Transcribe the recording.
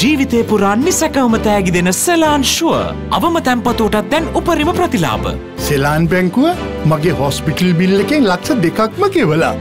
ජීවිතය පුරා නිසැකවම තෑගි දෙන සෙලාන් ශුව අවම තැන්පතෝටත් දැන් උපරිම ප්‍රතිලාභ. සෙලාන් බැංකුව මගේ හොස්පිටල් බිල්ල එකෙන් ලක්ෂ දෙකක්ම කෙවලා.